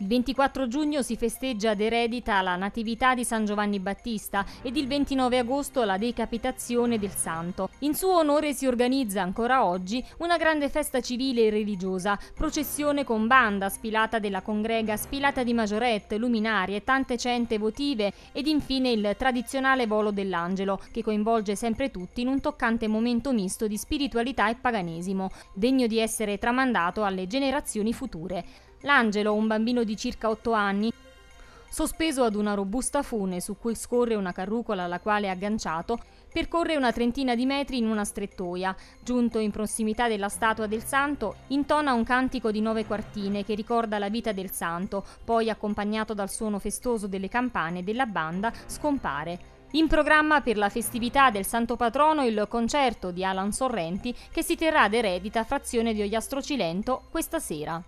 Il 24 giugno si festeggia ad Eredita la Natività di San Giovanni Battista ed il 29 agosto la decapitazione del santo. In suo onore si organizza ancora oggi una grande festa civile e religiosa, processione con banda, spilata della congrega, spilata di maggiorette, luminarie, tante cente votive ed infine il tradizionale volo dell'angelo, che coinvolge sempre tutti in un toccante momento misto di spiritualità e paganesimo, degno di essere tramandato alle generazioni future. L'angelo, un bambino di circa 8 anni, sospeso ad una robusta fune su cui scorre una carrucola alla quale è agganciato, percorre una trentina di metri in una strettoia. Giunto in prossimità della statua del santo, intona un cantico di nove quartine che ricorda la vita del santo, poi accompagnato dal suono festoso delle campane della banda, scompare. In programma per la festività del Santo Patrono il concerto di Alan Sorrenti che si terrà ad Eredita, frazione di Ogliastro Cilento, questa sera.